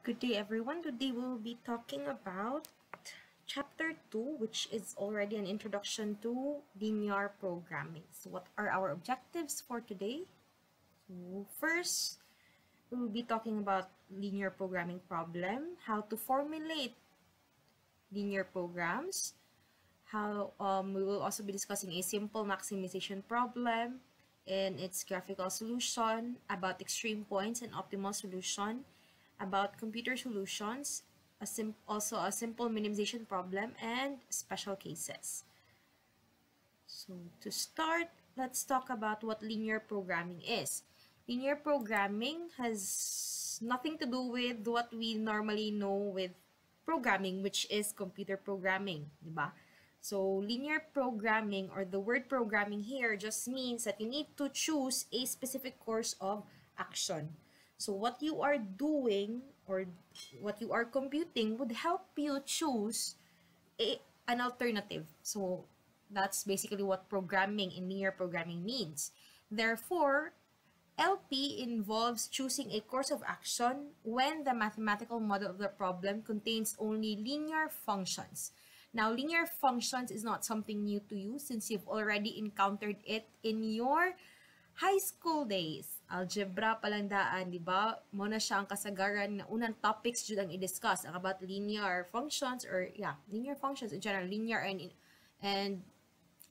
Good day, everyone. Today we'll be talking about chapter 2, which is already an introduction to linear programming. So, what are our objectives for today? So, first, we will be talking about linear programming problem, how to formulate linear programs, how um, we will also be discussing a simple maximization problem and its graphical solution, about extreme points and optimal solution, about computer solutions, a also a simple minimization problem, and special cases. So to start, let's talk about what linear programming is. Linear programming has nothing to do with what we normally know with programming, which is computer programming, diba? So linear programming or the word programming here just means that you need to choose a specific course of action. So what you are doing or what you are computing would help you choose a, an alternative. So that's basically what programming in linear programming means. Therefore, LP involves choosing a course of action when the mathematical model of the problem contains only linear functions. Now, linear functions is not something new to you since you've already encountered it in your high school days, algebra palandaan, di ba? Mo na siya ang kasagaran na unang topics jud ang i-discuss about linear functions or yeah, linear functions in general, linear and and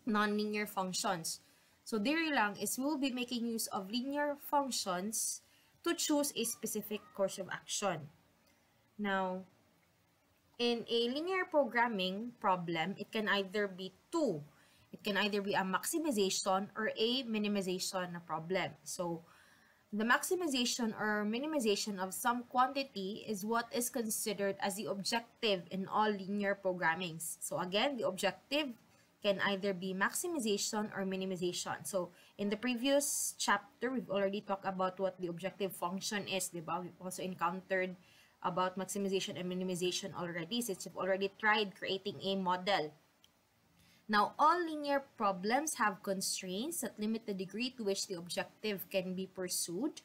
non-linear functions. So there lang is we'll be making use of linear functions to choose a specific course of action. Now, in a linear programming problem, it can either be two it can either be a maximization or a minimization problem. So, the maximization or minimization of some quantity is what is considered as the objective in all linear programmings. So again, the objective can either be maximization or minimization. So in the previous chapter, we've already talked about what the objective function is, diba? We've also encountered about maximization and minimization already since you've already tried creating a model now, all linear problems have constraints that limit the degree to which the objective can be pursued.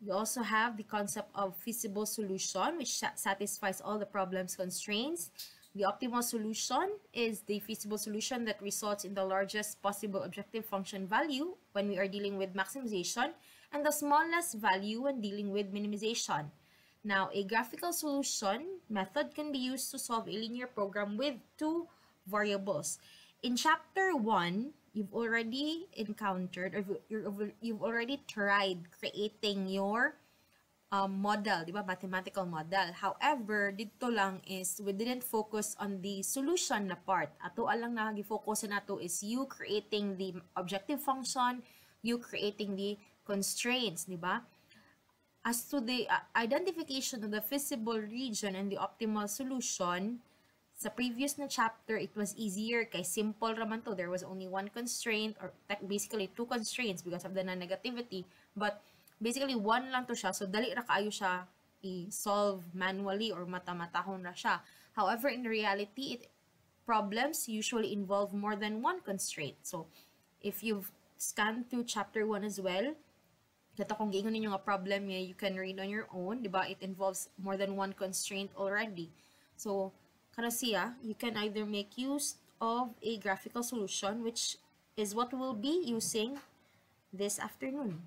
We also have the concept of feasible solution, which satisfies all the problem's constraints. The optimal solution is the feasible solution that results in the largest possible objective function value when we are dealing with maximization and the smallest value when dealing with minimization. Now, a graphical solution method can be used to solve a linear program with two variables. In chapter 1, you've already encountered or you've already tried creating your um, model, di ba? Mathematical model. However, dito lang is we didn't focus on the solution na part. Ato alang na focus na to is you creating the objective function, you creating the constraints, di ba? As to the uh, identification of the feasible region and the optimal solution, sa previous na chapter, it was easier kay simple raman to. There was only one constraint or basically two constraints because of the non-negativity. But basically, one lang to siya. So, dali ra kaayo siya i-solve manually or mata-matahon ra siya. However, in reality, it, problems usually involve more than one constraint. So, if you've scanned through chapter 1 as well, Kata kung giingon ninyo nga problem niya, you can read on your own, di ba? It involves more than one constraint already. So, Karasiya, you can either make use of a graphical solution, which is what we'll be using this afternoon.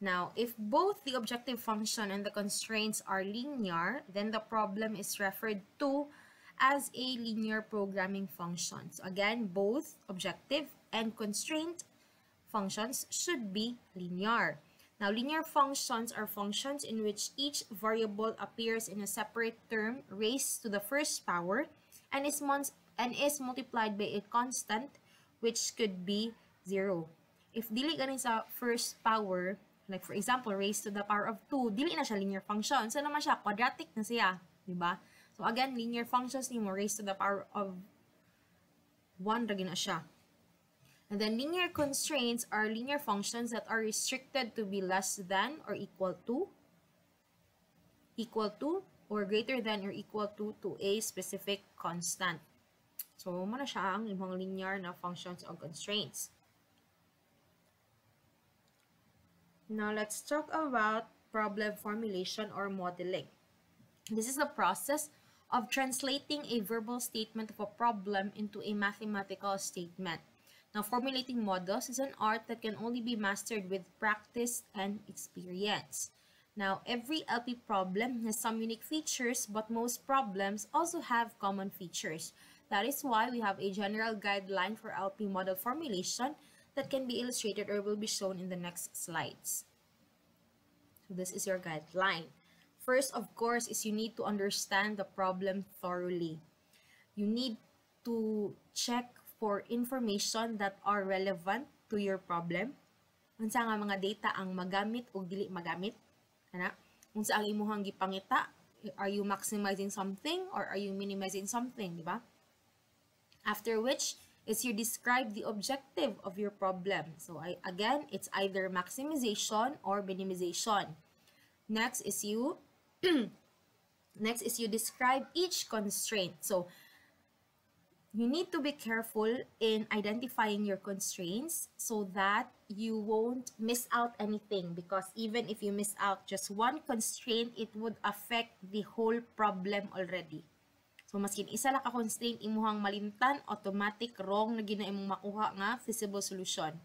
Now, if both the objective function and the constraints are linear, then the problem is referred to as a linear programming function. So again, both objective and constraint functions should be linear. Now, linear functions are functions in which each variable appears in a separate term raised to the first power and is, and is multiplied by a constant which could be 0. If dili ganin sa first power, like for example, raised to the power of 2, dili na siya linear function. So naman siya, quadratic na siya. Diba? So again, linear functions ni mo raised to the power of 1 ra na siya. And then linear constraints are linear functions that are restricted to be less than or equal to, equal to, or greater than or equal to, to a specific constant. So, muna siya ang mga linear na functions or constraints. Now let's talk about problem formulation or modeling. This is the process of translating a verbal statement of a problem into a mathematical statement. Now, formulating models is an art that can only be mastered with practice and experience. Now, every LP problem has some unique features, but most problems also have common features. That is why we have a general guideline for LP model formulation that can be illustrated or will be shown in the next slides. So this is your guideline. First, of course, is you need to understand the problem thoroughly. You need to check for information that are relevant to your problem. Unsa nga mga data ang magamit o dili magamit? Ana? Unsa ang imuhang gipangita? Are you maximizing something or are you minimizing something, di ba? After which is you describe the objective of your problem. So I, again, it's either maximization or minimization. Next is you next is you describe each constraint. So you need to be careful in identifying your constraints so that you won't miss out anything because even if you miss out just one constraint, it would affect the whole problem already. So, maskin isa lang ka constraint imuhang malimtan, automatic wrong na gina imong makuha nga feasible solution.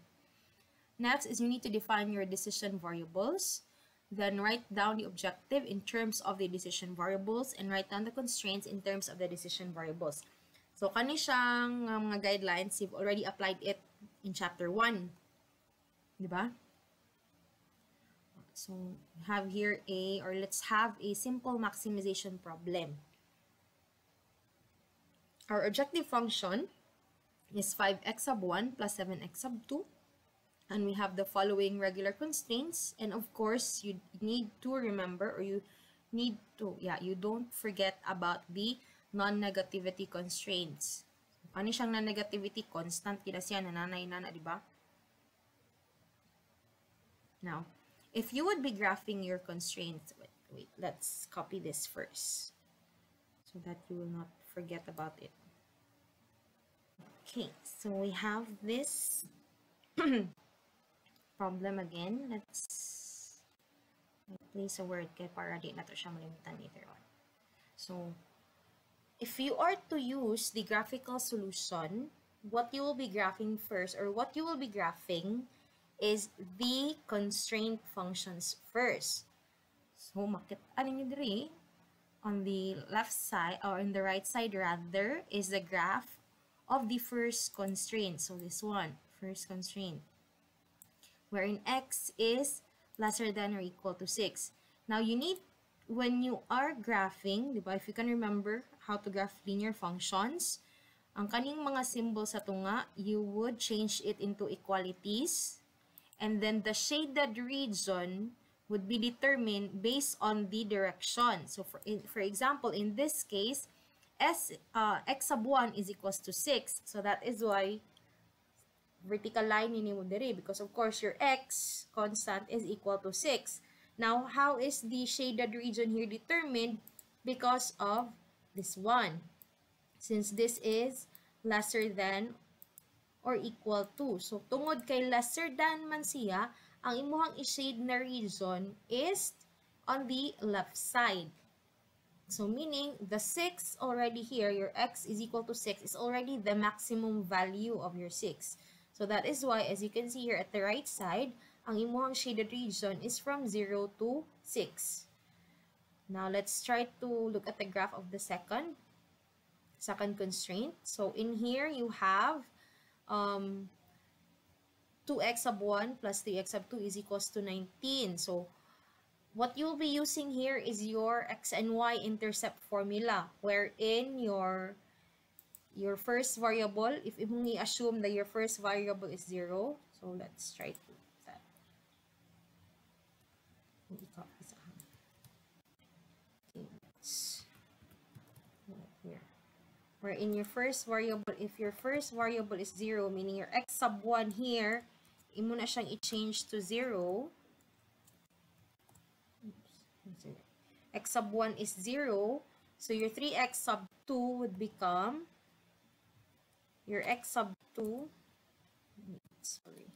Next is you need to define your decision variables. Then write down the objective in terms of the decision variables and write down the constraints in terms of the decision variables. So, kani siyang uh, mga guidelines, you've already applied it in chapter 1. Di ba? So, have here a, or let's have a simple maximization problem. Our objective function is 5x sub 1 plus 7x sub 2. And we have the following regular constraints. And of course, you need to remember or you need to, yeah, you don't forget about the non-negativity constraints. Ano siyang non-negativity? Constant kita siya, nananay-nana, di ba? Now, if you would be graphing your constraints, wait, wait, let's copy this first so that you will not forget about it. Okay, so we have this problem again. Let's place a word kay para di na to siya malimutan later on. So, if you are to use the graphical solution, what you will be graphing first or what you will be graphing is the constraint functions first. So, makit ano nyo diri? on the left side or on the right side rather is the graph of the first constraint. So this one, first constraint, wherein x is lesser than or equal to 6. Now you need, when you are graphing, if you can remember how to graph linear functions, ang kaning mga symbols sa tunga, you would change it into equalities. And then the shaded region would be determined based on the direction. So for, for example, in this case, s uh, x sub 1 is equals to 6. So that is why vertical line ni mo because of course your x constant is equal to 6. Now, how is the shaded region here determined? Because of this one. Since this is lesser than or equal to. So, tungod kay lesser than man siya, ang imuhang i-shade na region is on the left side. So meaning, the 6 already here, your x is equal to 6, is already the maximum value of your 6. So that is why, as you can see here at the right side, ang imuhang shaded region is from 0 to 6. Now, let's try to look at the graph of the second, second constraint. So in here, you have um, 2x sub 1 plus 3x sub 2 is equals to 19. So, what you'll be using here is your x and y intercept formula wherein your your first variable, if imong i-assume that your first variable is 0, so let's try to that. I-copy sa Okay, let's here. Wherein your first variable, if your first variable is 0, meaning your x sub 1 here imo na siyang i-change to 0. x sub 1 is 0. So, your 3x sub 2 would become your x sub 2 sorry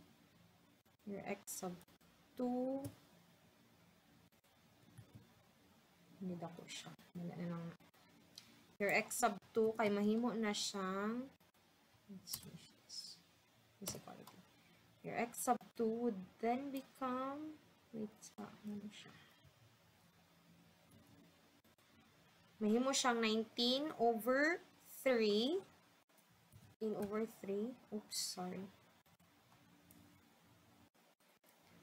your x sub 2 hindi dako siya. Na lang. Your x sub 2 kay mahimo na siyang let's change this. This equality. Your x sub 2 would then become wait, sa ano siya? Mahimo siyang 19 over 3 19 over 3. Oops, sorry.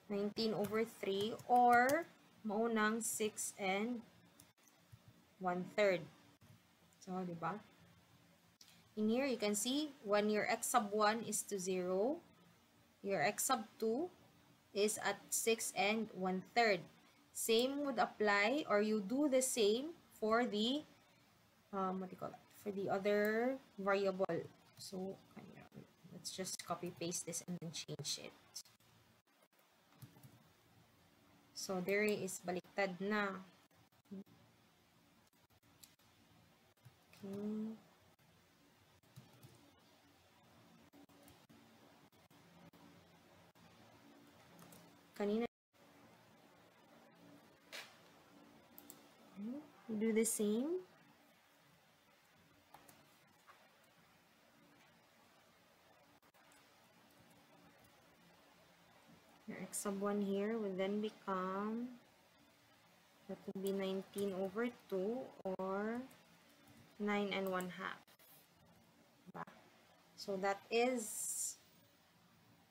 19 over 3 or maunang 6 and 1 third. So, di ba? In here, you can see when your x sub 1 is to 0, your x sub 2 is at 6 and 1 third. Same would apply or you do the same for the, um, what do you call it? For the other variable. So, let's just copy paste this and then change it. So, there is baliktad na. Okay. Kanina. Do the same. Your x sub 1 here will then become, that would be 19 over 2 or 9 and 1 half. Diba? So that is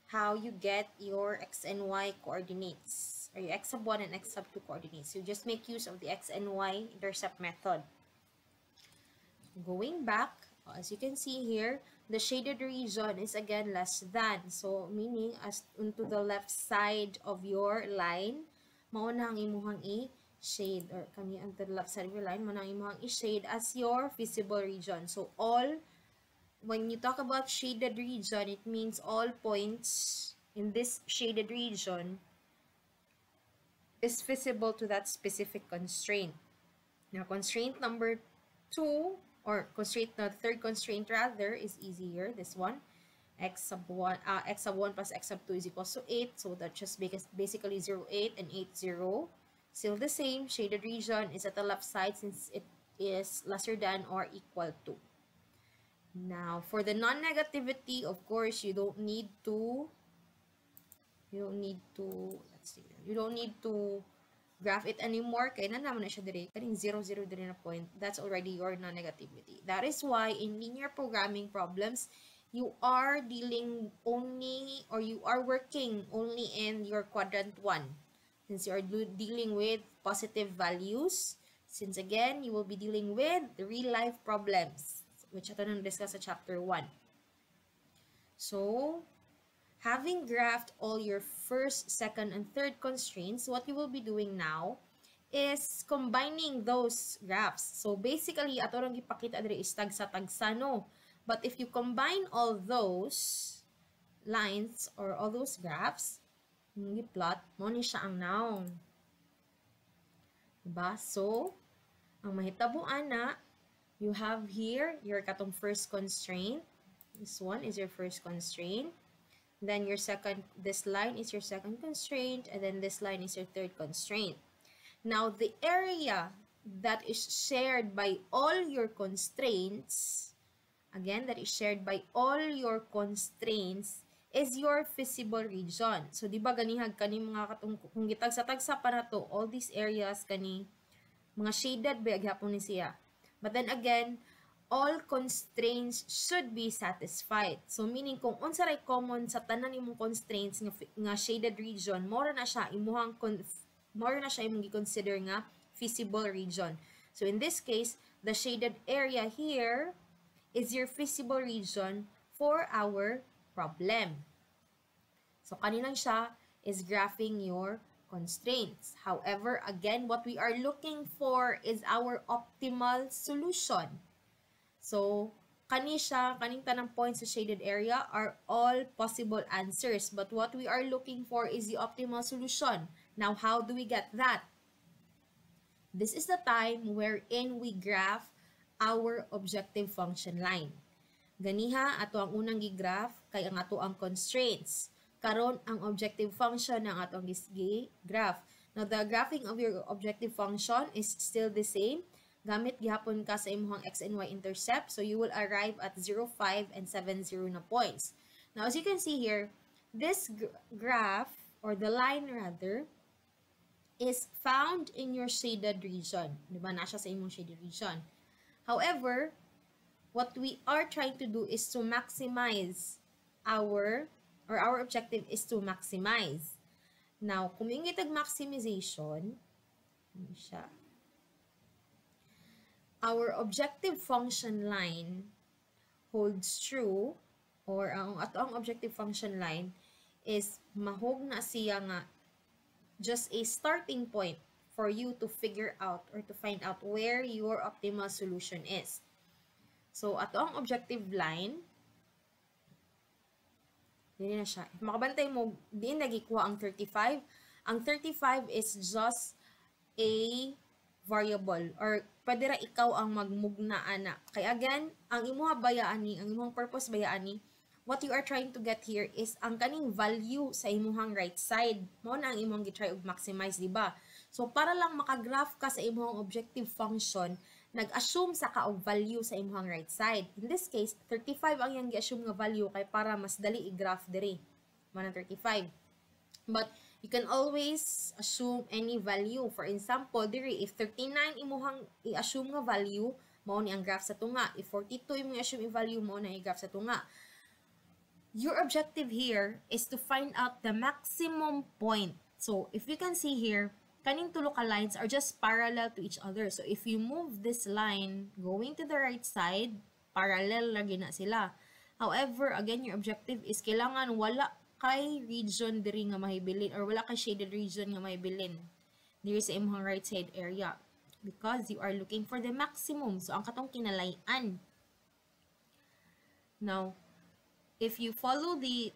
how you get your x and y coordinates or your x sub 1 and x sub 2 coordinates. You just make use of the x and y intercept method. Going back, as you can see here, the shaded region is again less than. So, meaning as into the left side of your line, mauna ang imuhang i-shade or on the left side of line, mauna ang imuhang i-shade as your visible region. So, all, when you talk about shaded region, it means all points in this shaded region is visible to that specific constraint. Now, constraint number two or constraint, the third constraint rather is easier, this one. x sub 1, uh, x sub 1 plus x sub 2 is equals to 8. So that just basically 0, 8 and 8, 0. Still the same, shaded region is at the left side since it is lesser than or equal to. Now, for the non-negativity, of course, you don't need to, you don't need to, let's see, you don't need to graph it anymore, kaya na naman na siya dire, kaning 0, 0 dire na point, that's already your non-negativity. That is why in linear programming problems, you are dealing only, or you are working only in your quadrant 1. Since you are dealing with positive values, since again, you will be dealing with real-life problems, which ito nang discuss sa chapter 1. So, having graphed all your first, second, and third constraints, what you will be doing now is combining those graphs. So basically, ato lang ipakita diri is tagsa-tagsa, no? But if you combine all those lines or all those graphs, hindi plot, mo ni siya ang noun. Diba? So, ang mahitabuan na, you have here your katong first constraint. This one is your first constraint. Then your second, this line is your second constraint, and then this line is your third constraint. Now, the area that is shared by all your constraints, again, that is shared by all your constraints, is your visible region. So, di ba ganihag kani mga katong, kung gitag sa tagsa pa na to, all these areas kani, mga shaded ba, hapon ni siya. But then again, all constraints should be satisfied. So meaning kung unsa ray common sa tanan imong constraints nga, nga shaded region, more na siya imuhang more na siya imong gi-consider nga feasible region. So in this case, the shaded area here is your feasible region for our problem. So kaninang siya is graphing your constraints. However, again, what we are looking for is our optimal solution. So, kani siya, kaning tanang points sa shaded area are all possible answers. But what we are looking for is the optimal solution. Now, how do we get that? This is the time wherein we graph our objective function line. Ganiha, ato ang unang gi-graph kay ang ato ang constraints. karon ang objective function ng atong gisgi graph. Now, the graphing of your objective function is still the same. Gamit gihapon ka sa imong x and y intercept. So, you will arrive at 0, 5, and 7, 0 na points. Now, as you can see here, this graph, or the line rather, is found in your shaded region. Diba? Nasa sa imong shaded region. However, what we are trying to do is to maximize our, or our objective is to maximize. Now, kung yung itag maximization, siya? Our objective function line holds true, or ang ato ang objective function line is mahog na siya nga just a starting point for you to figure out or to find out where your optimal solution is. So, ato ang objective line, Dili na siya. Makabantay mo, di nagikuha ang 35. Ang 35 is just a variable or pwede ra ikaw ang magmugna ana. Kaya again, ang imuha bayaan ni, ang imong purpose bayaan ni, what you are trying to get here is ang kaning value sa imuhang right side. Mao na ang imong gitry og maximize, di ba? So para lang makagraph ka sa imong objective function, nag-assume sa ka og value sa imong right side. In this case, 35 ang yang gi-assume nga value kay para mas dali i-graph diri. Manang 35. But you can always assume any value. For example, diri if 39 imuhang i-assume nga value, mao ni ang graph sa tunga. If 42 imong i-assume i value, mao na i-graph sa tunga. Your objective here is to find out the maximum point. So, if you can see here, kaning tulo ka lines are just parallel to each other. So, if you move this line going to the right side, parallel lagi na sila. However, again, your objective is kailangan wala kay region diri nga mahibilin or wala kay shaded region nga mahibilin diri sa imong right side area because you are looking for the maximum. So, ang katong kinalayan. Now, if you follow the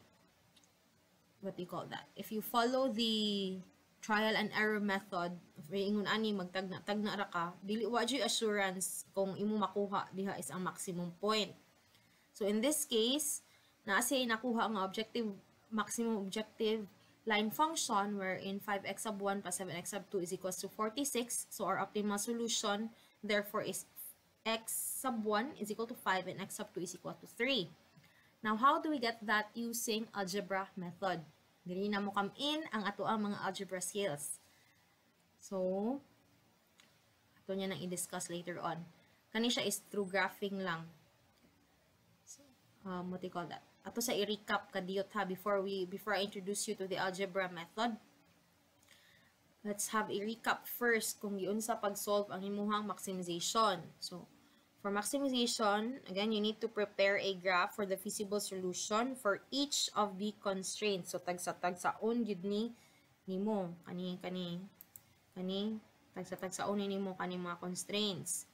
what do you call that? If you follow the trial and error method. Ingon ani magtagna tagna ra ka. Dili wa assurance kung imo makuha diha is ang maximum point. So in this case naa say nakuha ang objective maximum objective line function wherein 5x sub 1 plus 7x sub 2 is equals to 46 so our optimal solution therefore is x sub 1 is equal to 5 and x sub 2 is equal to 3 now how do we get that using algebra method Dili na mo come in ang ato ang mga algebra skills. So, ato niya nang i-discuss later on. Kani siya is through graphing lang. So, um, what do you call that? Ato sa i-recap kadiyot ha before we before I introduce you to the algebra method. Let's have a recap first kung giun sa pag-solve ang imuhang maximization. So, For maximization, again, you need to prepare a graph for the feasible solution for each of the constraints. So, tagsa-tagsaon yun ni nimo kani kani kani tagsa-tagsaon ni nimo kani mga constraints.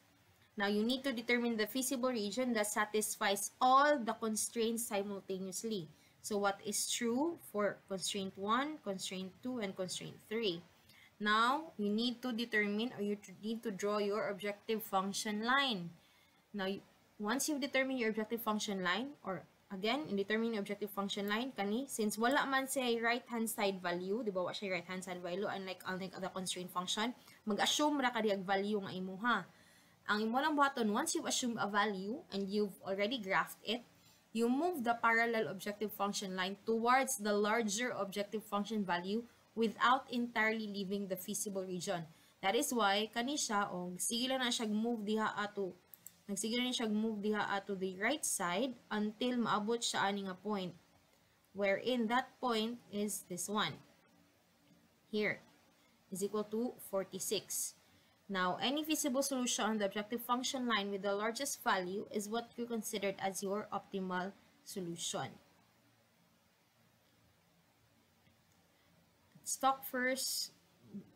Now, you need to determine the feasible region that satisfies all the constraints simultaneously. So, what is true for constraint 1, constraint 2, and constraint 3? Now, you need to determine or you need to draw your objective function line. Now, once you've determined your objective function line, or again, in determining objective function line, kani, since wala man say right-hand side value, di ba, wa siya right-hand side value, unlike, unlike other constraint function, mag-assume ra ka value nga imuha. Ang imo lang buhaton, once you've assumed a value, and you've already graphed it, you move the parallel objective function line towards the larger objective function value without entirely leaving the feasible region. That is why, kani siya, o, sige lang na siya move diha ato Nagsige rin siya move diha to the right side until maabot siya ani nga point. Wherein that point is this one. Here is equal to 46. Now, any feasible solution on the objective function line with the largest value is what you considered as your optimal solution. Let's talk first.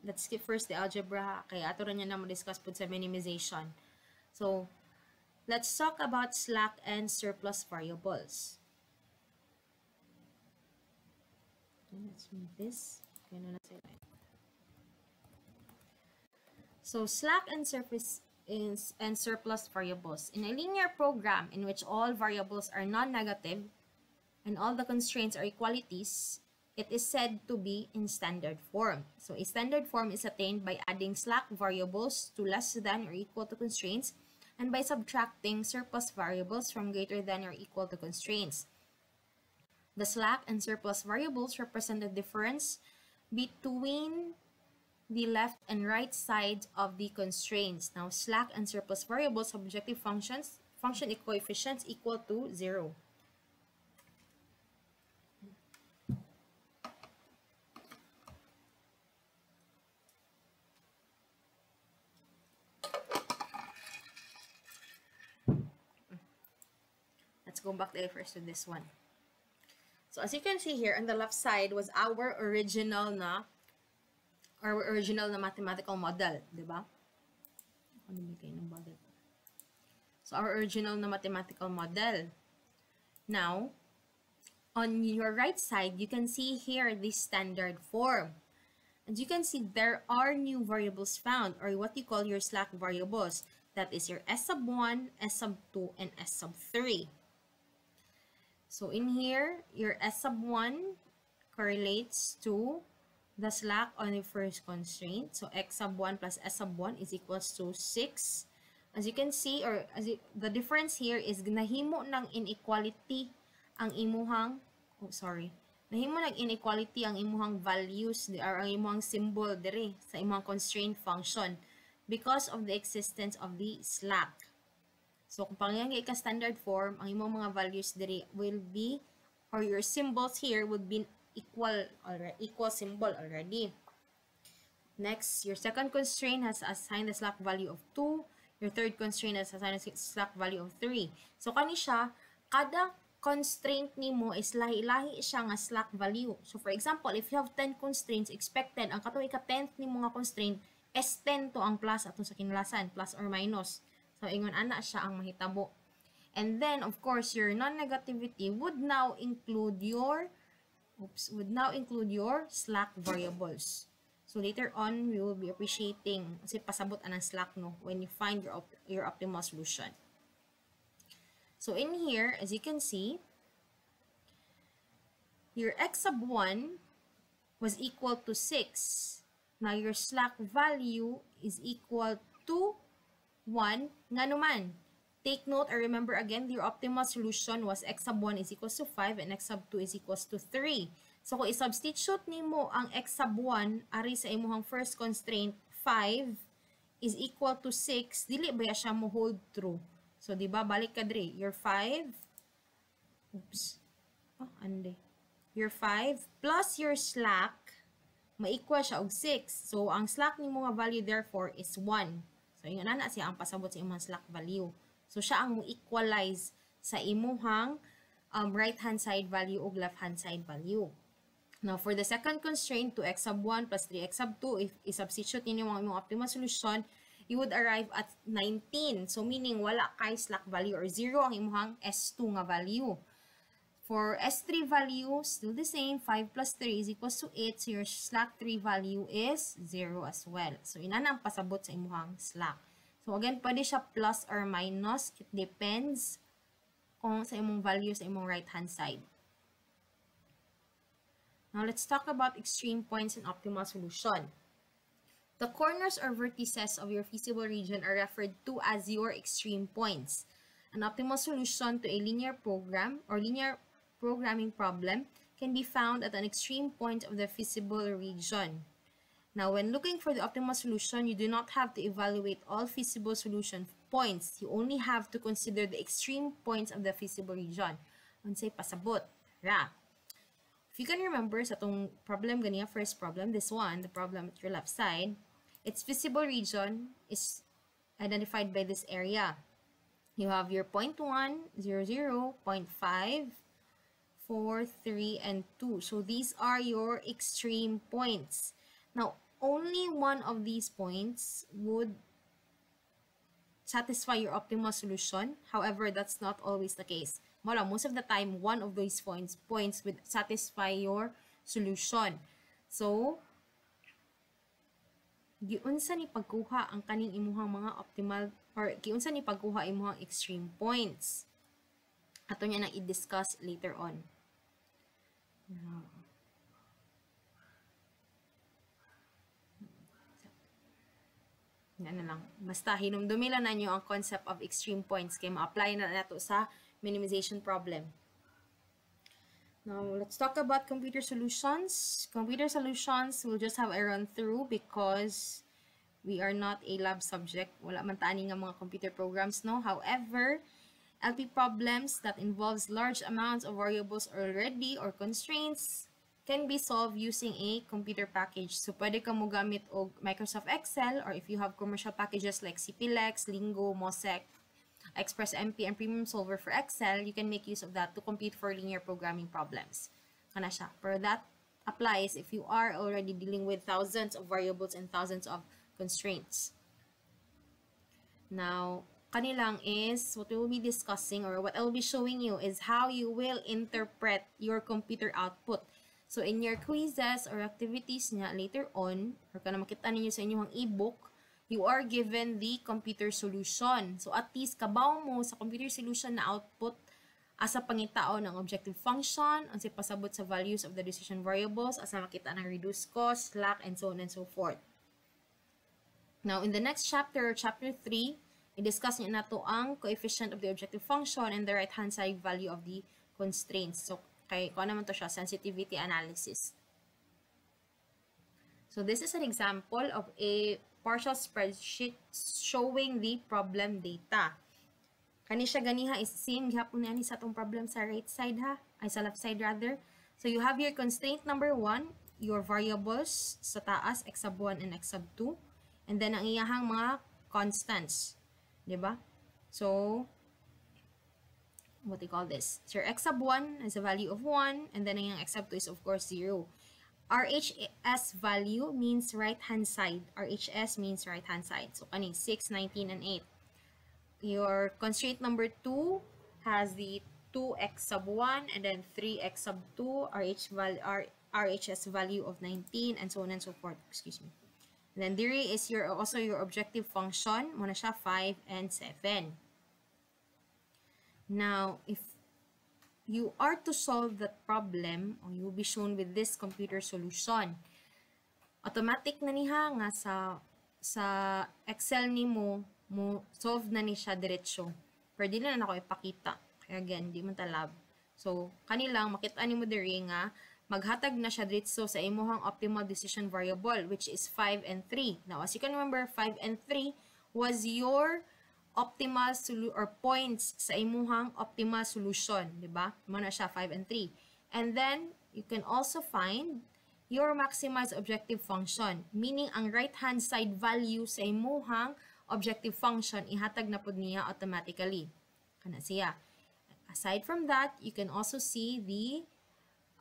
Let's skip first the algebra. Kaya ato rin niya na discuss po sa minimization. So, Let's talk about slack and surplus variables. Let's move this. So slack and surface is and surplus variables. In a linear program in which all variables are non-negative, and all the constraints are equalities, it is said to be in standard form. So a standard form is attained by adding slack variables to less than or equal to constraints and by subtracting surplus variables from greater than or equal to constraints. The slack and surplus variables represent the difference between the left and right sides of the constraints. Now, slack and surplus variables objective functions, function coefficients equal to 0. Back there first to this one. So as you can see here, on the left side was our original na our original na mathematical model, di ba? So our original na mathematical model. Now, on your right side, you can see here the standard form. And you can see, there are new variables found, or what you call your slack variables. That is your S sub 1, S sub 2, and S sub 3. So in here, your S sub 1 correlates to the slack on the first constraint. So x sub 1 plus s sub 1 is equals to 6. As you can see, or as you, the difference here is nahimo ng inequality ang imuhang, oh sorry, nahimo ng inequality ang imuhang values or ang imuhang symbol dire sa imuhang constraint function because of the existence of the slack. So, kung pangyayang ka standard form, ang imong mga values diri will be, or your symbols here would be equal, already, equal symbol already. Next, your second constraint has assigned the slack value of 2. Your third constraint has assigned a slack value of 3. So, kani siya, kada constraint nimo is lahi-lahi siya nga slack value. So, for example, if you have 10 constraints expected, ang katong ika-10th nimo nga constraint, S10 to ang plus atong sa kinlasan, plus or minus. So, ingon ana siya ang mahitabo. And then, of course, your non-negativity would now include your, oops, would now include your slack variables. So, later on, we will be appreciating, kasi pasabot anang slack, no, when you find your, op your optimal solution. So, in here, as you can see, your x sub 1 was equal to 6. Now, your slack value is equal to 1 nga naman. Take note or remember again, your optimal solution was x sub 1 is equals to 5 and x sub 2 is equals to 3. So, kung i-substitute nimo ang x sub 1 ari sa imuhang first constraint, 5 is equal to 6, dili ba siya mo hold true? So, di ba, balik ka dre. Your 5, oops, oh, ande. Your 5 plus your slack, ma-equal siya og 6. So, ang slack nimo nga value therefore is 1. So, yun na siya ang pasabot sa imong slack value. So, siya ang mo-equalize sa imuhang um, right-hand side value o left-hand side value. Now, for the second constraint, 2x sub 1 plus 3x sub 2, if i-substitute ninyo ang imong optimal solution, you would arrive at 19. So, meaning wala kay slack value or 0 ang imuhang S2 nga value. For S3 value, still the same, 5 plus 3 is equals to 8. So, your slack 3 value is 0 as well. So, ina na ang pasabot sa imuhang slack. So, again, pwede siya plus or minus. It depends kung sa imong value sa imong right-hand side. Now, let's talk about extreme points and optimal solution. The corners or vertices of your feasible region are referred to as your extreme points. An optimal solution to a linear program or linear programming problem can be found at an extreme point of the feasible region. Now, when looking for the optimal solution, you do not have to evaluate all feasible solution points. You only have to consider the extreme points of the feasible region. Unsay pasabot. Ra. If you can remember sa tong problem ganiya, first problem, this one, the problem at your left side, its feasible region is identified by this area. You have your point 1, 0, 0, point 5, 4, 3, and 2. So these are your extreme points. Now, only one of these points would satisfy your optimal solution. However, that's not always the case. Mala, most of the time, one of these points, points would satisfy your solution. So, giunsa ni pagkuha ang kaning imuhang mga optimal or giunsa ni pagkuha imuhang extreme points. Ato niya nang i-discuss later on. Now, Yan na lang. Basta hinumdumi lang na nyo ang concept of extreme points kaya ma-apply na nato sa minimization problem. Now, let's talk about computer solutions. Computer solutions, we'll just have a run through because we are not a lab subject. Wala man tani nga mga computer programs, no? However, LP problems that involves large amounts of variables already or constraints can be solved using a computer package. So, pwede ka mo gamit og Microsoft Excel or if you have commercial packages like CPLEX, Lingo, MOSEC, Express MP, and Premium Solver for Excel, you can make use of that to compute for linear programming problems. Kana siya. Pero that applies if you are already dealing with thousands of variables and thousands of constraints. Now, kanilang is, what we will be discussing or what I will be showing you is how you will interpret your computer output. So, in your quizzes or activities niya later on, or kana makita ninyo sa inyong e-book, you are given the computer solution. So, at least kabaw mo sa computer solution na output asa pangitao ng objective function, ang pasabot sa values of the decision variables, asa makita ng reduced cost, slack, and so on and so forth. Now, in the next chapter, chapter 3, i-discuss niyo na to ang coefficient of the objective function and the right-hand side value of the constraints. So, kay ko naman to siya, sensitivity analysis. So, this is an example of a partial spreadsheet showing the problem data. Kani siya ganiha is same gihapon ni sa atong problem sa right side ha, ay sa left side rather. So you have your constraint number 1, your variables sa taas x sub 1 and x sub 2, and then ang iyahang mga constants, 'di ba? So what do you call this? So your x sub 1 is a value of 1, and then ang x sub 2 is of course 0. RHS value means right-hand side. RHS means right-hand side. So, kani 6, 19, and 8. Your constraint number 2 has the 2x sub 1 and then 3x sub 2, RH val R RHS value of 19, and so on and so forth. Excuse me. And then there is your also your objective function. Muna siya 5 and 7. Now, if you are to solve that problem, or you will be shown with this computer solution. Automatic na niha nga sa sa Excel ni mo, mo solve na ni siya diretsyo. Pero di na ako ipakita. Kaya again, di man talab. So, kanilang makita ni mo diri nga maghatag na siya diretso sa imuhang optimal decision variable which is 5 and 3. Now, as you can remember, 5 and 3 was your optimal or points sa imuhang optimal solution, di ba? Muna siya 5 and 3. And then you can also find your maximized objective function, meaning ang right-hand side value sa imuhang objective function ihatag na pud niya automatically. Kana siya. Aside from that, you can also see the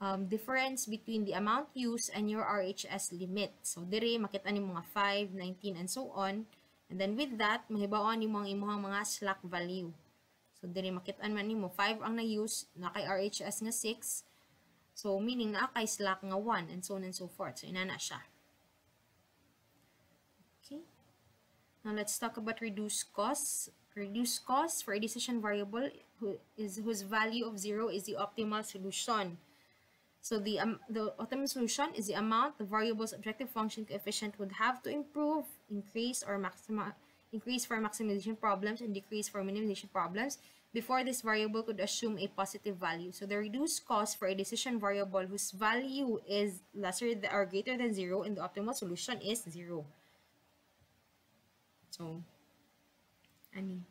um, difference between the amount used and your RHS limit. So, dire makita ni mga 5, 19, and so on. And then with that, mahibawan ni mo ang imuhang mga slack value. So, diri makitaan man nimo 5 ang na-use, na kay RHS nga 6. So, meaning na kay slack nga 1, and so on and so forth. So, inana siya. Okay. Now, let's talk about reduce costs. Reduce costs for a decision variable who is whose value of 0 is the optimal solution. So the, um, the optimal solution is the amount the variable's objective function coefficient would have to improve, increase, or maxima, increase for maximization problems and decrease for minimization problems before this variable could assume a positive value. So the reduced cost for a decision variable whose value is lesser than or greater than 0 in the optimal solution is 0. So, ani,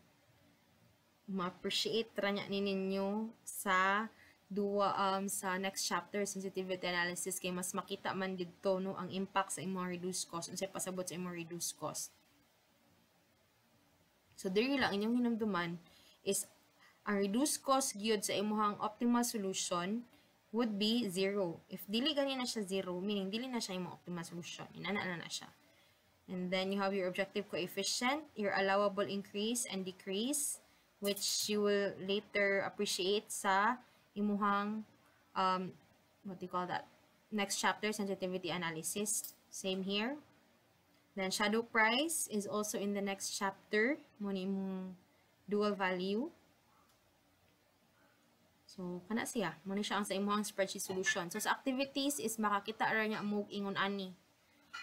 ma-appreciate ninyo sa duwa um, sa next chapter sensitivity analysis kay mas makita man didto no ang impact sa imong reduced cost unsay pasabot sa imong reduced cost. So diri lang inyong hinumduman is ang reduced cost gyud sa imong optimal solution would be zero. If dili gani na siya zero meaning dili na siya imong optimal solution inana na na siya. And then you have your objective coefficient your allowable increase and decrease which you will later appreciate sa imuhang um, what do you call that? Next chapter, sensitivity analysis. Same here. Then shadow price is also in the next chapter. Mo imong dual value. So kana siya. Muna siya ang sa imong spreadsheet solution. So, sa activities is makakita ra niya mo ingon ani.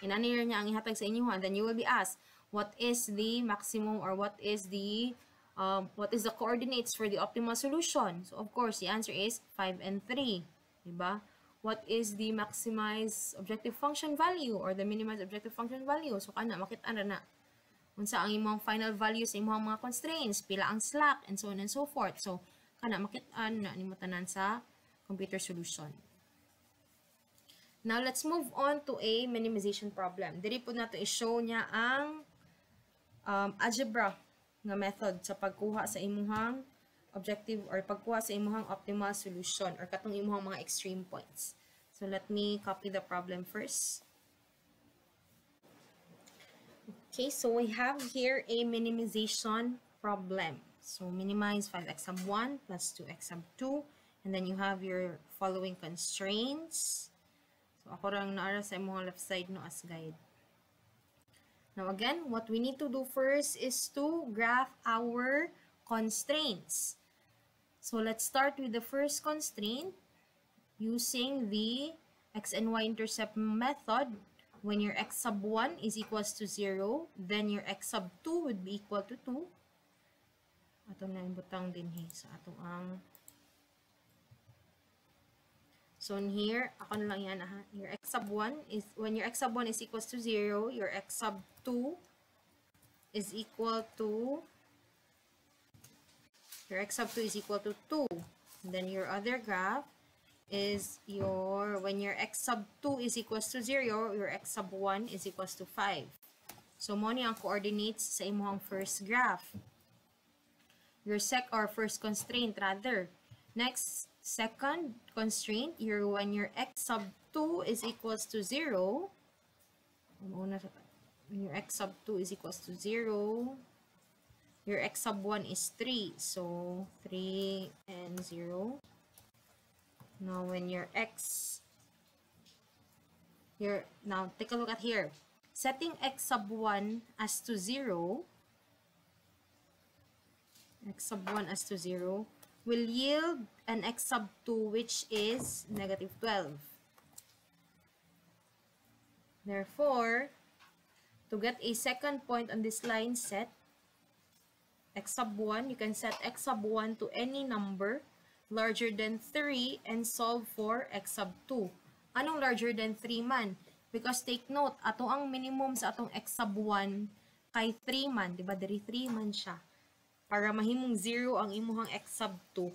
Inani ra niya ang ihatag sa inyo and then you will be asked what is the maximum or what is the um, what is the coordinates for the optimal solution? So, of course, the answer is 5 and 3. Diba? What is the maximized objective function value or the minimized objective function value? So, kana, makita na na. Unsa ang imong final value sa imong mga constraints, pila ang slack, and so on and so forth. So, kana, makita na nimo tanan sa computer solution. Now, let's move on to a minimization problem. Diri po nato i-show niya ang um, algebra nga method sa pagkuha sa imuhang objective or pagkuha sa imuhang optimal solution or katong imuhang mga extreme points. So let me copy the problem first. Okay, so we have here a minimization problem. So minimize 5x sub 1 plus 2x sub 2 and then you have your following constraints. So ako lang naara sa imong left side no as guide. Now again, what we need to do first is to graph our constraints. So let's start with the first constraint using the x and y intercept method. When your x sub 1 is equals to 0, then your x sub 2 would be equal to 2. Atong na butang din sa atong ang So in here, ako na lang yan ha. Your x sub 1 is, when your x sub 1 is equals to 0, your x sub 2 is equal to, your x sub 2 is equal to 2. And then your other graph is your, when your x sub 2 is equals to 0, your x sub 1 is equals to 5. So mo ang coordinates sa imong first graph. Your sec or first constraint rather. Next, second constraint, your when your x sub 2 is equals to 0, when your x sub 2 is equals to 0, your x sub 1 is 3. So, 3 and 0. Now, when your x, your, now, take a look at here. Setting x sub 1 as to 0, x sub 1 as to 0, will yield an x sub 2 which is negative 12. Therefore, to get a second point on this line set, x sub 1, you can set x sub 1 to any number larger than 3 and solve for x sub 2. Anong larger than 3 man? Because take note, ato ang minimum sa atong x sub 1 kay 3 man, di ba? Dari 3 man siya para mahimong 0 ang imuhang x sub 2.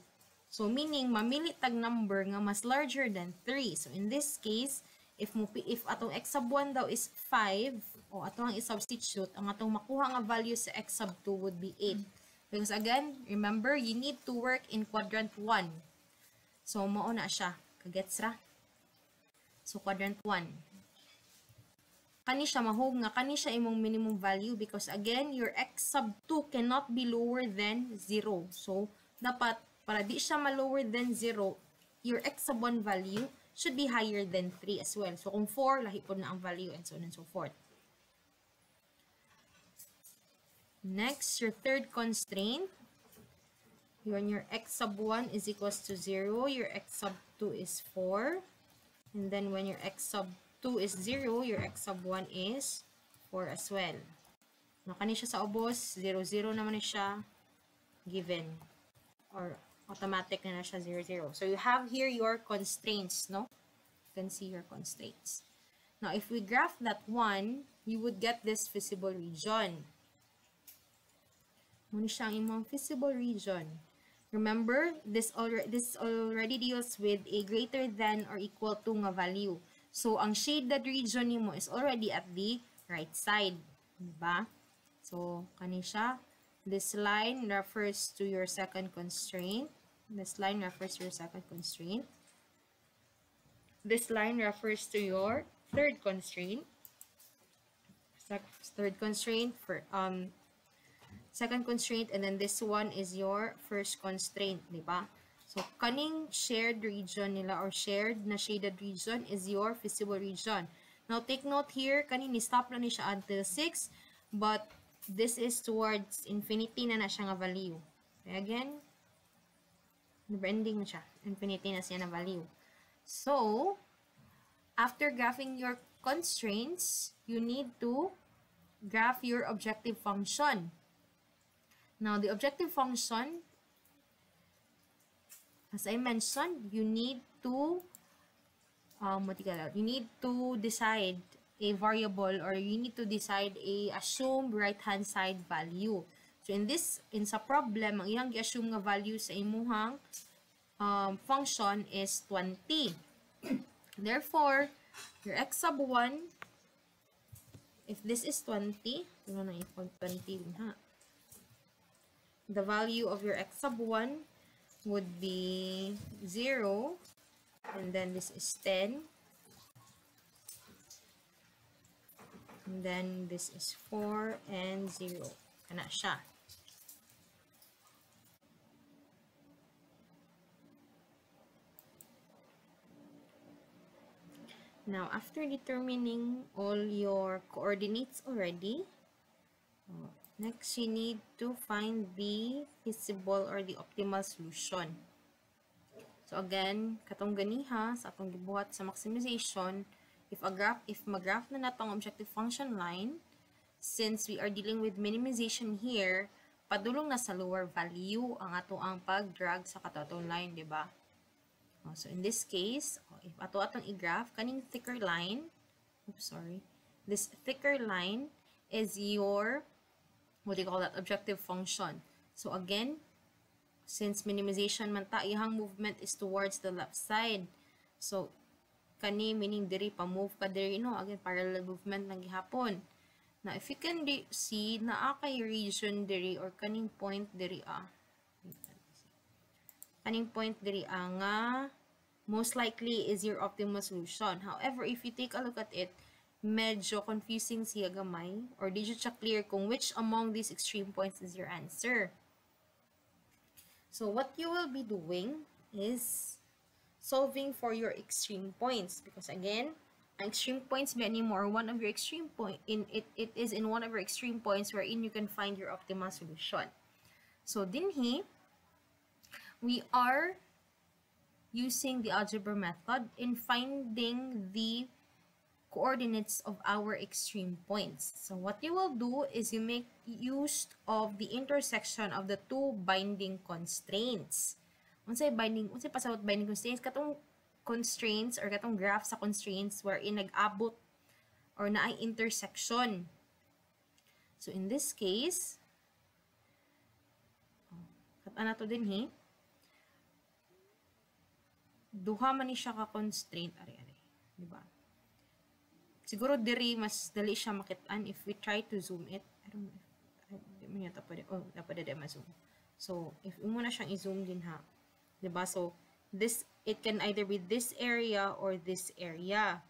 So, meaning, mamili tag number nga mas larger than 3. So, in this case, if mo if atong x sub 1 daw is 5, o atong ang i-substitute, ang atong makuha nga value sa x sub 2 would be 8. Because again, remember, you need to work in quadrant 1. So, mao na siya. Kagets ra? So, quadrant 1 kani siya mahog nga kani siya imong minimum value because again your x sub 2 cannot be lower than 0 so dapat para di siya ma-lower than 0 your x sub 1 value should be higher than 3 as well. So kung 4 lahi po na ang value and so on and so forth. Next your third constraint. When your x sub 1 is equals to 0 your x sub 2 is 4 and then when your x sub 2 is 0, your x sub 1 is 4 as well. No, kani siya sa ubos, 0, 0 naman siya given. Or automatic na na siya 0, 0. So you have here your constraints, no? You can see your constraints. Now, if we graph that one, you would get this visible region. Muna siya ang imong visible region. Remember, this already, this already deals with a greater than or equal to nga value. So, ang shaded region nimo is already at the right side. Diba? So, kani siya. This line refers to your second constraint. This line refers to your second constraint. This line refers to your third constraint. Third constraint for um second constraint and then this one is your first constraint, di ba? So, kaning shared region nila or shared na shaded region is your visible region. Now, take note here, kaning ni-stop na ni siya until 6, but this is towards infinity na na siya nga value. Okay, again, ending na siya. Infinity na siya na value. So, after graphing your constraints, you need to graph your objective function. Now, the objective function, as I mentioned, you need to, um, what you need to decide a variable or you need to decide a assumed right-hand side value. So, in this, in sa problem, ang iyang i-assume nga value sa imuhang um, function is 20. Therefore, your x sub 1, if this is 20, ano na equal 20 ha? The value of your x sub 1 would be 0, and then this is 10, and then this is 4 and 0. Kana siya. Now, after determining all your coordinates already, uh, next you need to find the feasible or the optimal solution. So again, katong ganiha sa atong gibuhat sa maximization, if a graph if mag-graph na natong objective function line, since we are dealing with minimization here, padulong na sa lower value ang ato ang pag-drag sa katotong line, di ba? Oh, so in this case, oh, if ato atong i-graph, kaning thicker line, oops, sorry, this thicker line is your, what do you call that, objective function. So again, since minimization man ta, ihang movement is towards the left side. So, kani meaning diri pa move ka diri no again parallel movement lang gihapon now if you can see na kay region diri or kaning point diri ah kaning point diri nga most likely is your optimal solution. However, if you take a look at it, medyo confusing siya gamay or di siya clear kung which among these extreme points is your answer. So, what you will be doing is solving for your extreme points because again, extreme points be anymore one of your extreme point in it it is in one of your extreme points wherein you can find your optimal solution. So, dinhi we are using the algebra method in finding the coordinates of our extreme points. So what you will do is you make use of the intersection of the two binding constraints. Unsay binding, unsay pasabot binding constraints katong constraints or katong graph sa constraints wherein nag-abot or na ay intersection. So in this case, kat na to din he, duha man ni siya ka constraint ari ari di ba siguro diri mas dali siya makitaan if we try to zoom it. I don't know if di man yata pwede oh dapat dede ma-zoom. So if mo na siyang i-zoom din ha di ba so this it can either be this area or this area.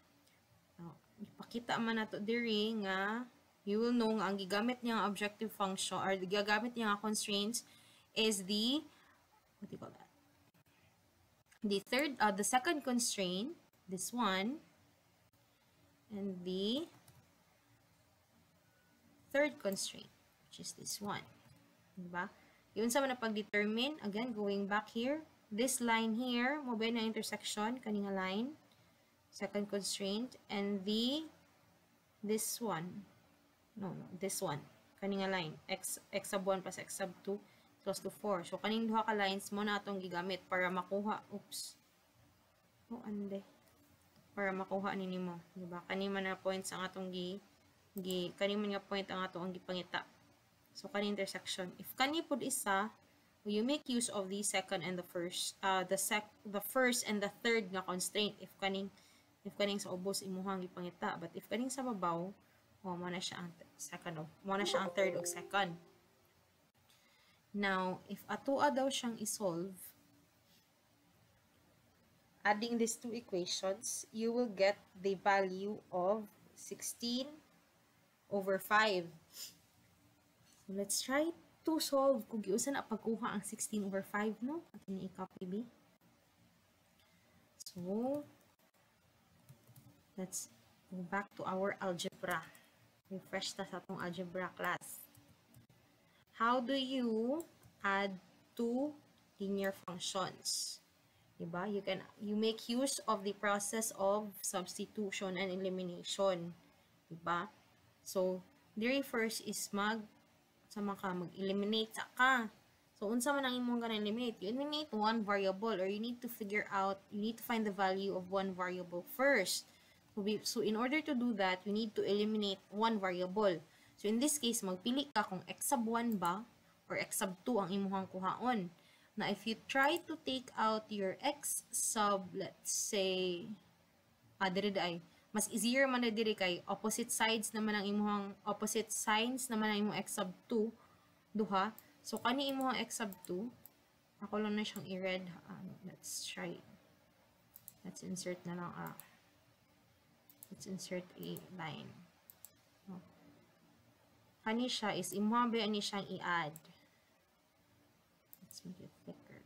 Now, ipakita man nato diri nga you will know nga ang gigamit niya objective function or gigamit niya nga constraints is the what do you call that? The third, uh, the second constraint, this one, and the third constraint, which is this one. Diba? Yun sa na pag-determine, again, going back here, this line here, mo ba na intersection, kaninga line, second constraint, and the, this one, no, no, this one, kaninga line, x, x sub 1 plus x sub 2, close to 4. So, kaning duha ka lines mo na itong gigamit para makuha. Oops. Oh, ande. Para makuha nini mo. Diba? Kani man na points ang atong gi, gi kani man nga point ang atong gipangita. So, kani intersection. If kani pud isa, you make use of the second and the first, uh, the sec, the first and the third nga constraint. If kaning, if kaning sa ubos imuhang gipangita. But if kaning sa babaw, oh, mo na siya ang second, oh, mo na siya ang third o second. Now, if atoa daw siyang isolve, adding these two equations, you will get the value of 16 over 5. So, let's try to solve kung giusan na pagkuha ang 16 over 5, no? At ini i-copy B. So, let's go back to our algebra. Refresh ta sa atong algebra class. How do you add two linear functions? Diba? You can you make use of the process of substitution and elimination. Diba? So, very first is mag sama ka mag-eliminate sa ka. So, unsa man ang imong gana eliminate? You eliminate one variable or you need to figure out, you need to find the value of one variable first. So, we, so in order to do that, you need to eliminate one variable. So, in this case, magpili ka kung x sub 1 ba or x sub 2 ang imuhang kuhaon. Now, if you try to take out your x sub, let's say, ah, diri ay, mas easier man na diri kay opposite sides naman ang imuhang, opposite signs naman ang imong x sub 2, duha. So, kani imuhang x sub 2, ako lang na siyang i-red. Um, let's try. Let's insert na lang, ah. Let's insert a line. Oh. Kani siya is, imuhang ba ni siyang i-add. Let's make it thicker.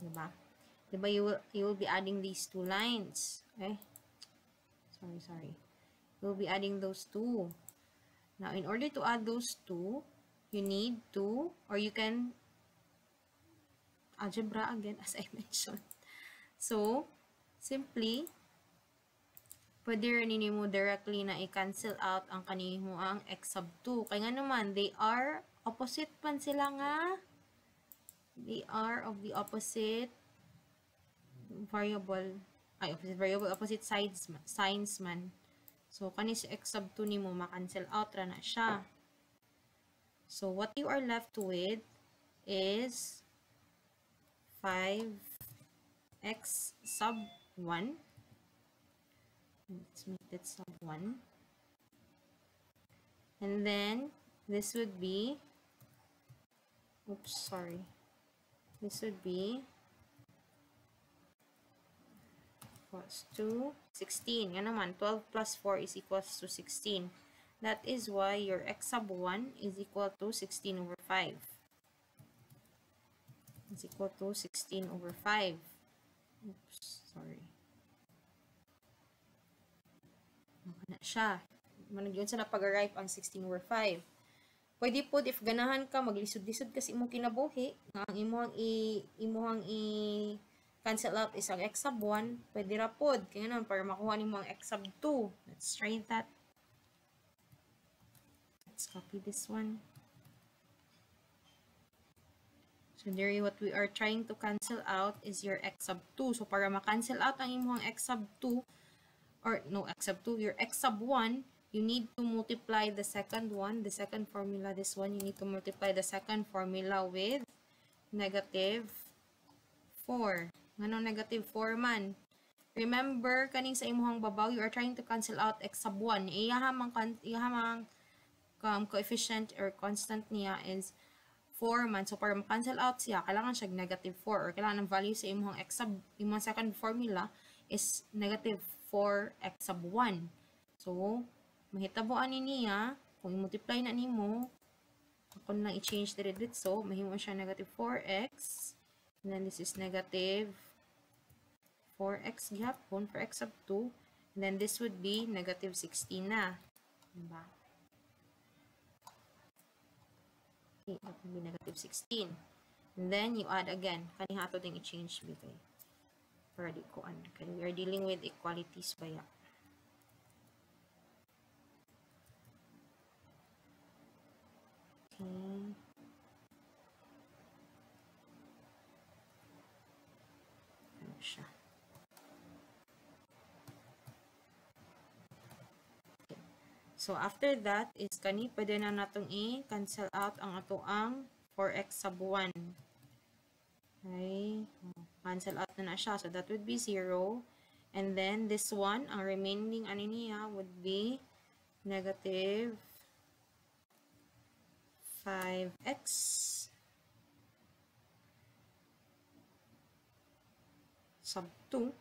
Diba? Diba you will, you will be adding these two lines. Okay? Sorry, sorry. You will be adding those two. Now, in order to add those two, you need to, or you can, algebra again, as I mentioned. So, simply, pwede rin mo directly na i-cancel out ang kanimo ang x sub 2. Kaya nga naman, they are opposite man sila nga. They are of the opposite variable, ay, opposite variable, opposite sides, signs man. So, kani si x sub 2 nimo ma-cancel out ra na siya. So, what you are left with is 5x sub 1 let's make that sub 1 and then this would be oops sorry. This would be equals to 16 yan naman 12 plus 4 is equals to 16 that is why your x sub 1 is equal to 16 over 5 is equal to 16 over 5 oops sorry siya. Managyon sa napag-arrive ang 16 over 5. Pwede po, if ganahan ka, maglisod-lisod kasi imong kinabuhi, nga ang imuhang i, imuhang i, cancel out isang x sub 1, pwede ra pod. Kaya naman, para makuha nimo ang x sub 2. Let's try that. Let's copy this one. So, there what we are trying to cancel out is your x sub 2. So, para ma-cancel out ang imuhang x sub 2, or no, x sub 2, your x sub 1, you need to multiply the second one, the second formula, this one, you need to multiply the second formula with negative 4. Ngano negative 4 man? Remember, kaning sa imuhang babaw, you are trying to cancel out x sub 1. Iyahamang, iyahamang um, coefficient or constant niya is 4 man. So, para ma-cancel out siya, kailangan siya negative 4 or kailangan ng value sa imuhang x sub, imuhang second formula is negative 4x sub 1. So, mahitabuan ni niya, kung i-multiply na nimo, ako na i-change dito dito. So, mahimo siya negative 4x. And then this is negative 4x gihapon for x sub 2. And then this would be negative 16 na. Diba? Okay, that would be negative 16. And then you add again. Kanihato din i-change bigay para di ko ano. Kaya we are dealing with equalities ba ya? Okay. Ano? Okay. So, after that is kani, pwede na natong i-cancel out ang ato ang 4x sub 1. Okay. Cancel out na na siya. So, that would be 0. And then, this one, ang remaining ano niya would be negative 5x sub 2.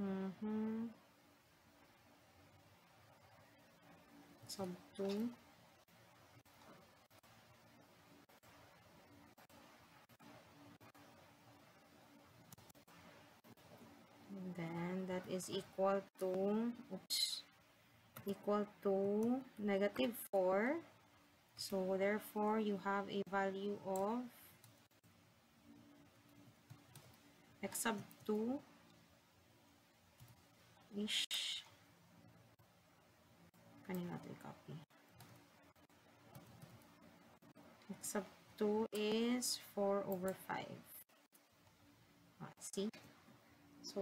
Mm-hmm. Sub 2. Then that is equal to oops equal to negative 4. So, therefore, you have a value of x sub 2 ish. Kanina natin copy x sub 2 is 4 over 5 ah, see so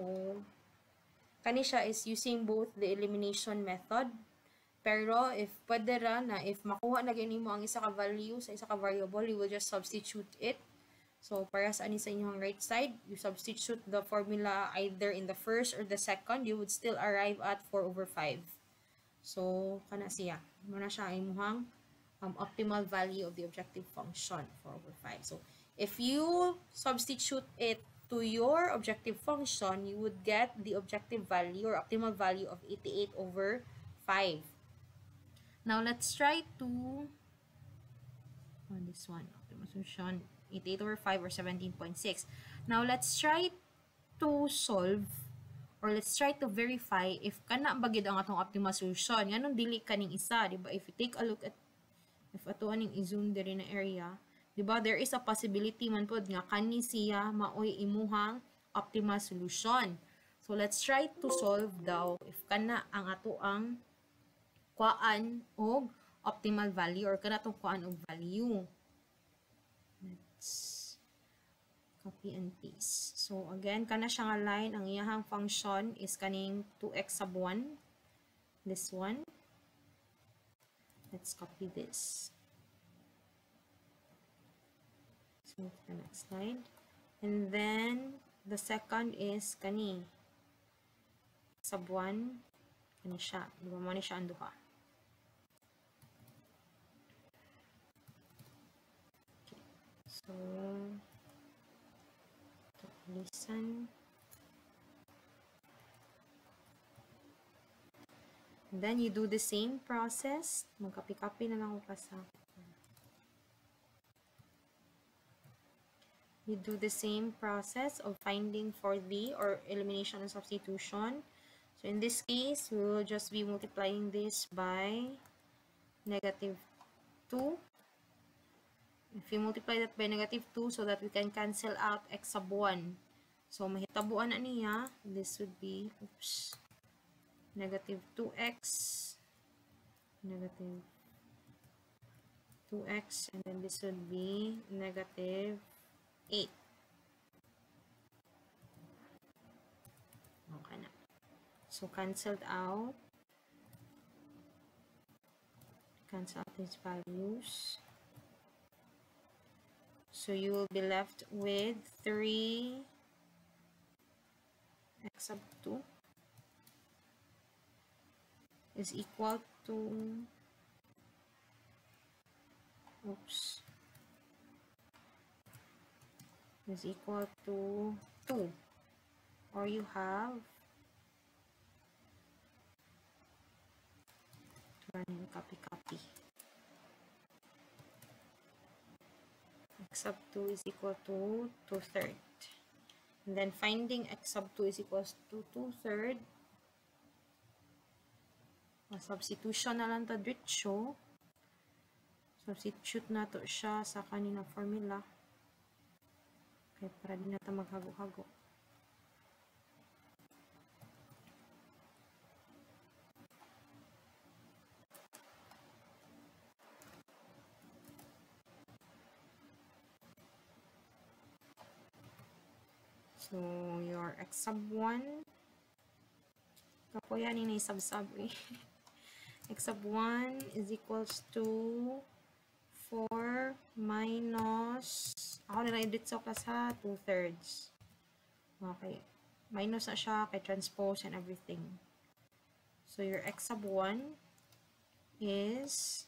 kani siya is using both the elimination method pero if pwede ra na if makuha na gani mo ang isa ka value sa isa ka variable you will just substitute it So, para sa ani sa inyong right side, you substitute the formula either in the first or the second, you would still arrive at 4 over 5. So, kana siya. Muna siya imuhang um, optimal value of the objective function, 4 over 5. So, if you substitute it to your objective function, you would get the objective value or optimal value of 88 over 5. Now, let's try to, on this one, optimal solution, 88 over 5 or 17.6. Now, let's try to solve or let's try to verify if kana bagid ang atong optimal solution. Nganong dili kaning isa, di ba? If you take a look at if ato aning i-zoom diri na area, di ba? There is a possibility man pod nga kani siya maoy imuhang optimal solution. So let's try to solve daw if kana ang ato ang kuan og optimal value or kana tong kuan og value. copy and paste. So, again, kana siya nga line, ang iyahang function is kaning 2x sub 1. This one. Let's copy this. Let's move to the next slide. And then, the second is kani. Sub 1. Kani siya. Diba mo ni siya ang duha. Okay. So. And then you do the same process. Magkapi-kapi na lang ako sa You do the same process of finding for the or elimination and substitution. So in this case, we will just be multiplying this by negative 2 If you multiply that by negative 2 so that we can cancel out x sub 1. So, mahitabuan na niya. This would be, oops, negative 2x, negative 2x, and then this would be negative 8. Okay na. So, canceled out. Cancel out these values. So you will be left with 3 x sub 2 is equal to oops is equal to 2 or you have running copy copy x sub 2 is equal to 2 third. And then finding x sub 2 is equals to 2 third. Substitution na lang ta dito. Substitute na to siya sa kanina formula. Okay, para din natin maghago-hago. So, your x sub 1. Kapo yan, ini sub-sub eh. x sub 1 is equals to 4 minus, ako nila edit sa class ha, 2 thirds. Okay. Minus na siya kay transpose and everything. So, your x sub 1 is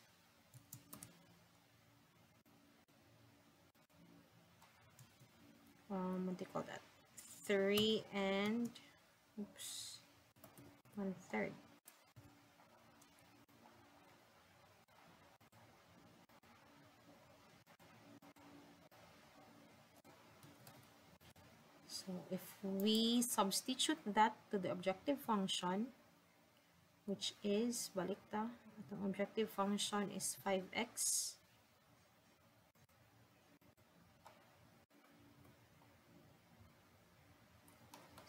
um, what do you call that? 3 and oops, 1 third. So if we substitute that to the objective function, which is, balik ta, objective function is 5x.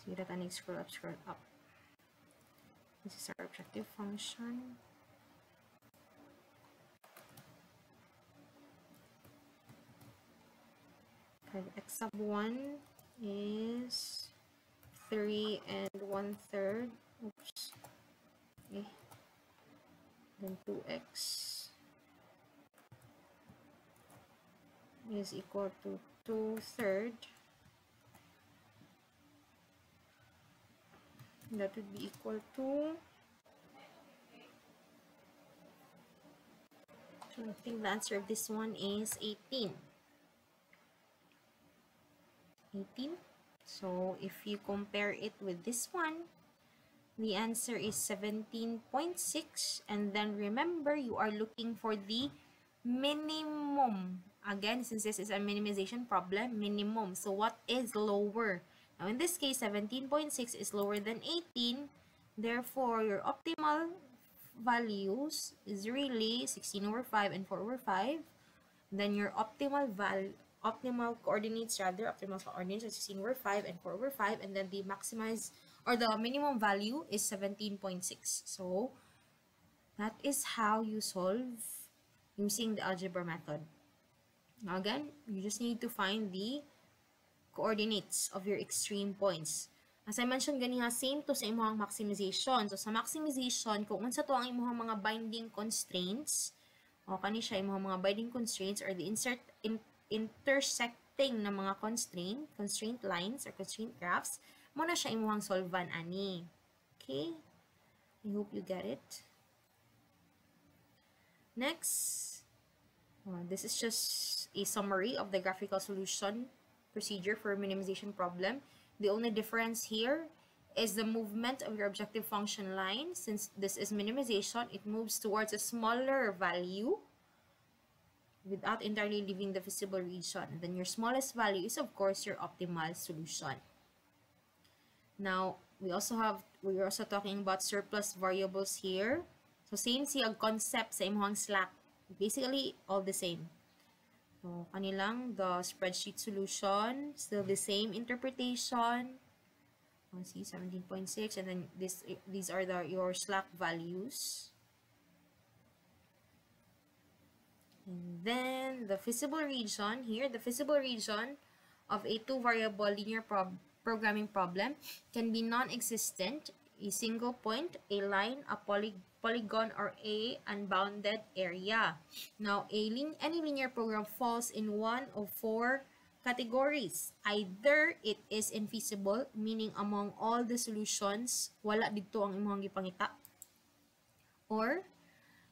See that I need scroll up, scroll up. This is our objective function. 5x sub 1 is 3 and 1 third. Oops. Okay. Then 2x is equal to 2 third. That would be equal to I think the answer of this one is 18. 18. So if you compare it with this one, the answer is 17.6 and then remember you are looking for the minimum. Again, since this is a minimization problem, minimum. So what is lower? Now in this case, 17.6 is lower than 18. Therefore, your optimal values is really 16 over 5 and 4 over 5. Then your optimal value optimal coordinates rather optimal coordinates is 16 over 5 and 4 over 5 and then the maximize or the minimum value is 17.6 so that is how you solve using the algebra method. Now again you just need to find the coordinates of your extreme points. As I mentioned ganiha same to sa imong maximization. So sa maximization kung unsa to ang imong mga binding constraints o kani siya imong mga binding constraints or the insert in intersecting ng mga constraint, constraint lines or constraint graphs, mo na siya imuhang solvan ani. Okay? I hope you get it. Next, uh, this is just a summary of the graphical solution procedure for minimization problem. The only difference here is the movement of your objective function line. Since this is minimization, it moves towards a smaller value without entirely leaving the visible region. Then your smallest value is of course your optimal solution. Now, we also have, we're also talking about surplus variables here. So, same siya concept sa imong slack. Basically, all the same. So, kanilang the spreadsheet solution, still the same interpretation. Let's see, 17.6 and then this these are the your slack values. Then the feasible region here, the feasible region of a two-variable linear prob programming problem can be non-existent, a single point, a line, a poly polygon, or a unbounded area. Now, a lin any linear program falls in one of four categories. Either it is infeasible, meaning among all the solutions, wala dito ang imong gipangita. Or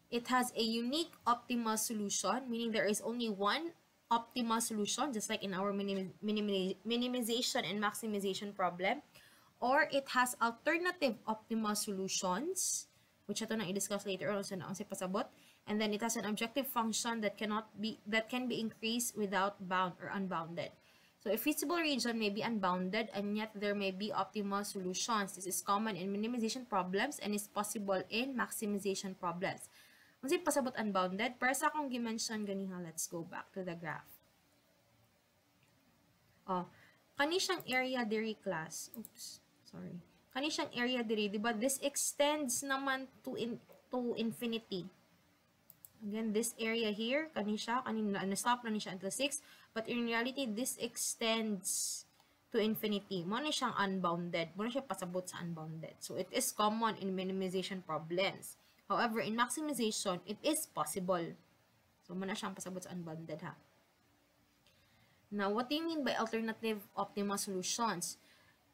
it has a unique optimal solution, meaning there is only one optimal solution, just like in our minim minimization and maximization problem. Or it has alternative optimal solutions, which ito na i-discuss later on sa naong pasabot. And then it has an objective function that cannot be that can be increased without bound or unbounded. So a feasible region may be unbounded and yet there may be optimal solutions. This is common in minimization problems and is possible in maximization problems. Kung pasabot unbounded, para sa akong gimension ganiha, let's go back to the graph. Oh, kani siyang area diri class. Oops, sorry. Kani siyang area diri, di ba? This extends naman to in to infinity. Again, this area here, kani siya, kani na-stop na ni siya until 6, but in reality, this extends to infinity. Mo na siyang unbounded. Mo na siya pasabot sa unbounded. So, it is common in minimization problems. However, in maximization, it is possible. So, muna siyang pasabot sa unbounded ha. Now, what do you mean by alternative optimal solutions?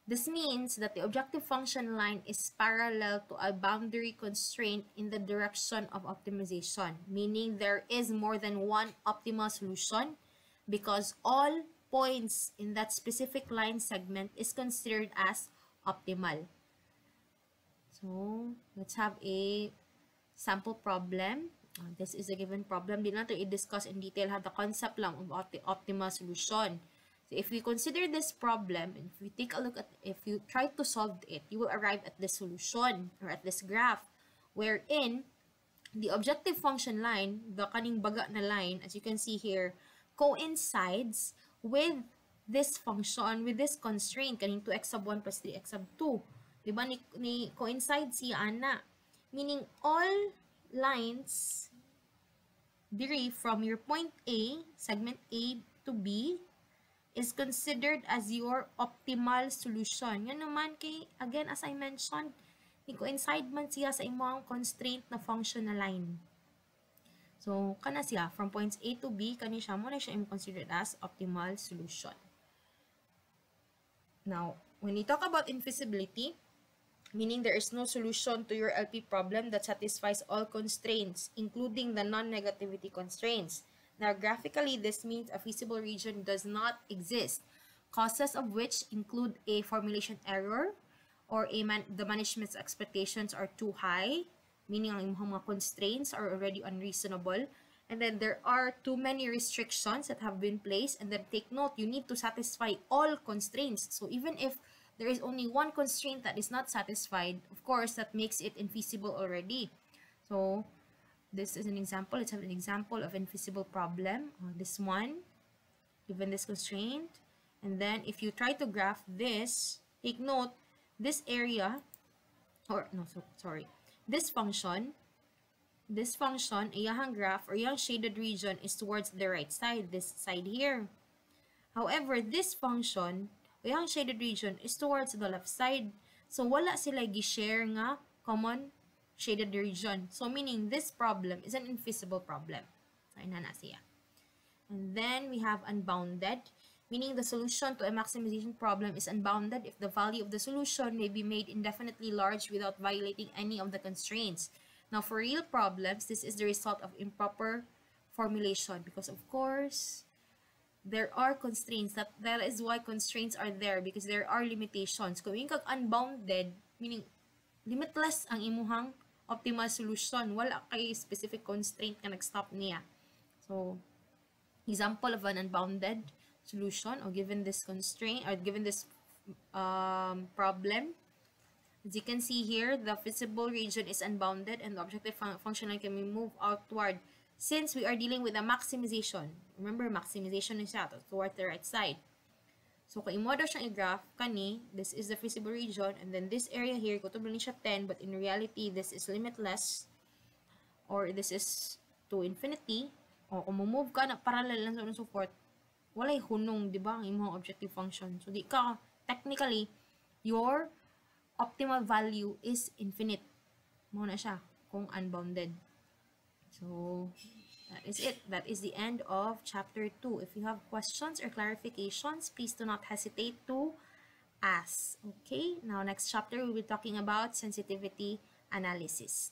This means that the objective function line is parallel to a boundary constraint in the direction of optimization, meaning there is more than one optimal solution because all points in that specific line segment is considered as optimal. So, let's have a sample problem. Uh, this is a given problem. Di natin i-discuss in detail ha, the concept lang of opti optimal solution. So if we consider this problem, if we take a look at, if you try to solve it, you will arrive at this solution or at this graph wherein the objective function line, the kaning baga na line, as you can see here, coincides with this function, with this constraint, kaning 2x sub 1 plus 3x sub 2. Diba? Ni, ni coincide siya ana. Meaning, all lines derive from your point A, segment A to B, is considered as your optimal solution. Yan naman kay, again, as I mentioned, ni coincide man siya sa imong constraint na function na line. So, kana siya, from points A to B, kani siya mo na siya considered as optimal solution. Now, when you talk about infeasibility, meaning there is no solution to your LP problem that satisfies all constraints, including the non-negativity constraints. Now, graphically, this means a feasible region does not exist, causes of which include a formulation error, or a man the management's expectations are too high, meaning mga constraints are already unreasonable, and then there are too many restrictions that have been placed, and then take note, you need to satisfy all constraints. So even if there is only one constraint that is not satisfied, of course, that makes it infeasible already. So this is an example. Let's have an example of infeasible problem. Uh, this one, given this constraint. And then if you try to graph this, take note, this area, or no, so, sorry, this function, this function, iyahang graph or iyang shaded region is towards the right side, this side here. However, this function, iyang shaded region is towards the left side. So, wala sila gi-share nga common shaded region. So, meaning this problem is an infeasible problem. So. And then, we have unbounded meaning the solution to a maximization problem is unbounded if the value of the solution may be made indefinitely large without violating any of the constraints. Now, for real problems, this is the result of improper formulation because, of course, there are constraints. That, that is why constraints are there because there are limitations. Kung yung kag unbounded, meaning limitless ang imuhang optimal solution. Wala kay specific constraint ka nag-stop niya. So, example of an unbounded solution or given this constraint or given this um, problem. As you can see here, the feasible region is unbounded and the objective fun function can be moved outward since we are dealing with a maximization. Remember, maximization is siya toward the right side. So, kung imo daw siyang i-graph, kani, this is the feasible region, and then this area here, kutob lang siya 10, but in reality, this is limitless, or this is to infinity, o kung move ka na parallel lang so on and so forth, walay hunong, di ba, ang imong objective function. So, di ka, technically, your optimal value is infinite. Mo na siya, kung unbounded. So, that is it. That is the end of chapter 2. If you have questions or clarifications, please do not hesitate to ask. Okay, now next chapter, we'll be talking about sensitivity analysis.